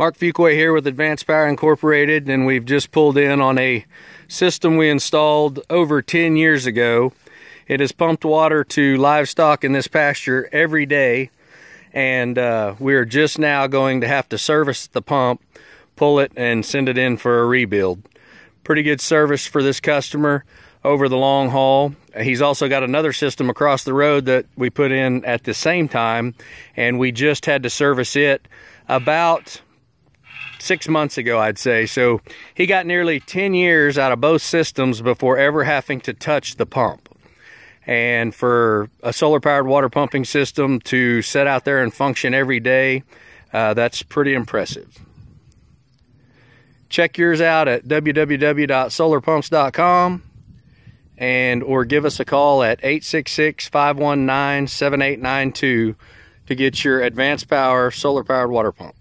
Mark Fuqua here with Advanced Power Incorporated, and we've just pulled in on a system we installed over 10 years ago. It has pumped water to livestock in this pasture every day, and uh, we're just now going to have to service the pump, pull it, and send it in for a rebuild. Pretty good service for this customer over the long haul. He's also got another system across the road that we put in at the same time, and we just had to service it about six months ago, I'd say. So he got nearly 10 years out of both systems before ever having to touch the pump. And for a solar powered water pumping system to set out there and function every day, uh, that's pretty impressive. Check yours out at www.solarpumps.com and or give us a call at 866-519-7892 to get your advanced power solar powered water pump.